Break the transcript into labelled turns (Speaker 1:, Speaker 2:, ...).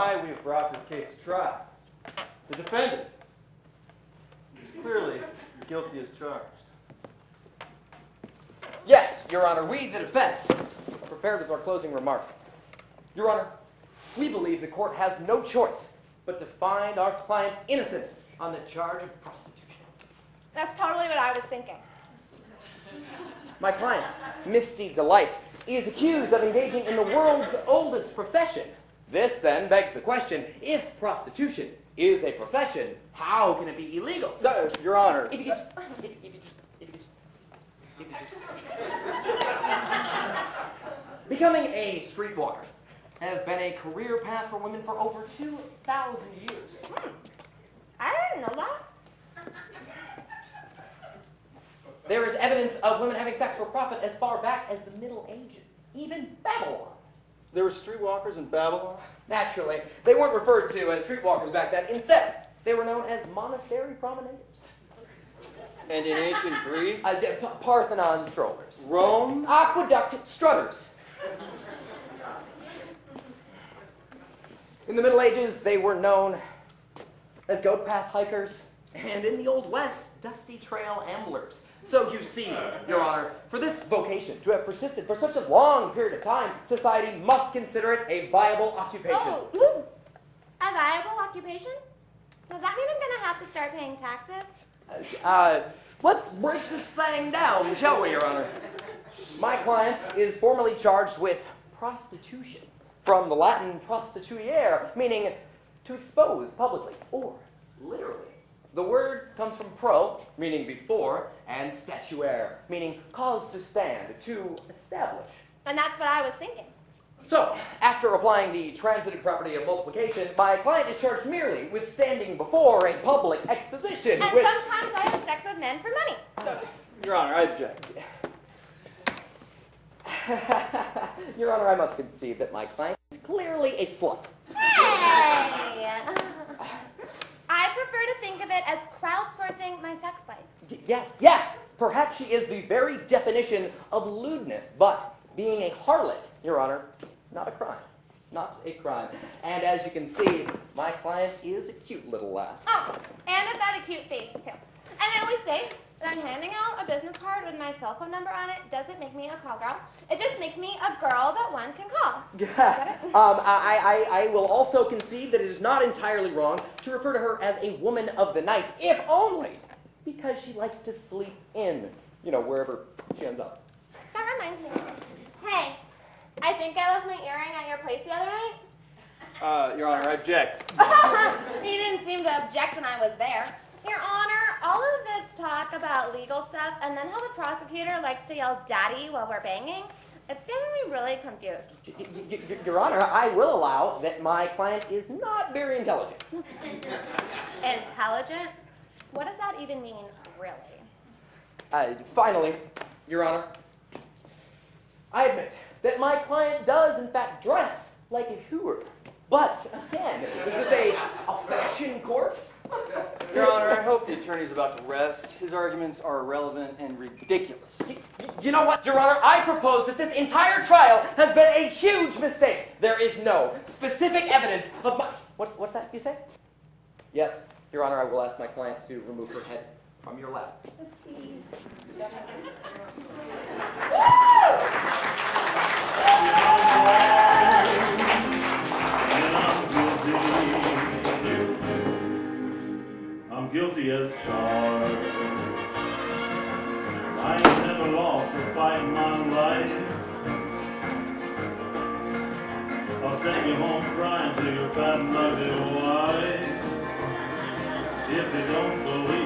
Speaker 1: why we have brought this case to trial. The defendant is clearly guilty as charged.
Speaker 2: Yes, Your Honor, we, the defense, are prepared with our closing remarks. Your Honor, we believe the court has no choice but to find our clients innocent on the charge of prostitution.
Speaker 3: That's totally what I was thinking.
Speaker 2: My client, Misty Delight, is accused of engaging in the world's oldest profession. This then begs the question if prostitution is a profession, how can it be illegal?
Speaker 1: No, Your Honor,
Speaker 2: If you could just, if, if you just, if you could just, if you just. Becoming a streetwalker has been a career path for women for over 2,000 years. Hmm.
Speaker 3: I didn't know that.
Speaker 2: There is evidence of women having sex for profit as far back as the Middle Ages, even Babylon.
Speaker 1: There were streetwalkers in Babylon.
Speaker 2: Naturally, they weren't referred to as streetwalkers back then. Instead, they were known as monastery promenaders,
Speaker 1: And in ancient Greece,
Speaker 2: uh, Parthenon strollers,
Speaker 1: Rome,
Speaker 2: aqueduct strutters. In the Middle Ages, they were known as goat path hikers, and in the Old West, dusty trail amblers. So you see, Your Honor, for this vocation to have persisted for such a long period of time, society must consider it a viable occupation.
Speaker 3: Oh, a viable occupation? Does that mean I'm gonna have to start paying taxes?
Speaker 2: Uh, let's break this thing down, shall we, Your Honor? My client is formally charged with prostitution, from the Latin prostituere, meaning to expose publicly, or literally. The word comes from pro, meaning before, and statuere, meaning cause to stand, to establish.
Speaker 3: And that's what I was thinking.
Speaker 2: So, after applying the transitive property of multiplication, my client is charged merely with standing before a public exposition,
Speaker 3: And
Speaker 2: which.
Speaker 3: sometimes I have sex with men for money.
Speaker 1: Your Honor, I object.
Speaker 2: Your Honor, I must concede that my client is clearly a slut.
Speaker 3: Hey! I prefer to think of it as crowdsourcing my sex life.
Speaker 2: Y- yes, yes, perhaps she is the very definition of lewdness, but being a harlot, Your Honor, not a crime. Not a crime. And as you can see, my client is a cute little lass.
Speaker 3: Oh, and I've got a cute face too. And I always say that handing out a business card with my cell phone number on it doesn't make me a call girl. It just makes me a girl that one can call.
Speaker 2: um, I, I, I will also concede that it is not entirely wrong to refer to her as a woman of the night, if only because she likes to sleep in, you know, wherever she ends up.
Speaker 3: That reminds me. Hey, I think I left my earring at your place the other night.
Speaker 1: Uh, Your Honor, I object.
Speaker 3: he didn't seem to object when I was there. Your Honor, all of this talk about legal stuff and then how the prosecutor likes to yell daddy while we're banging, it's getting me really confused.
Speaker 2: Y- Your Honor, I will allow that my client is not very intelligent.
Speaker 3: Intelligent? What does that even mean, really?
Speaker 2: Uh, finally, Your Honor, I admit that my client does, in fact, dress like a hooer. But, again, is this a, a fashion court?
Speaker 1: Your Honor, I hope the attorney's about to rest. His arguments are irrelevant and ridiculous.
Speaker 2: Y- y- You know what, Your Honor? I propose that this entire trial has been a huge mistake. There is no specific evidence of my. What's, what's that you say? Yes, Your Honor, I will ask my client to remove her head from your lap.
Speaker 3: Let's see.
Speaker 4: I'm guilty as charged. I ain't never lost a fight in my life. I'll send you home crying to your fat and ugly if they don't believe.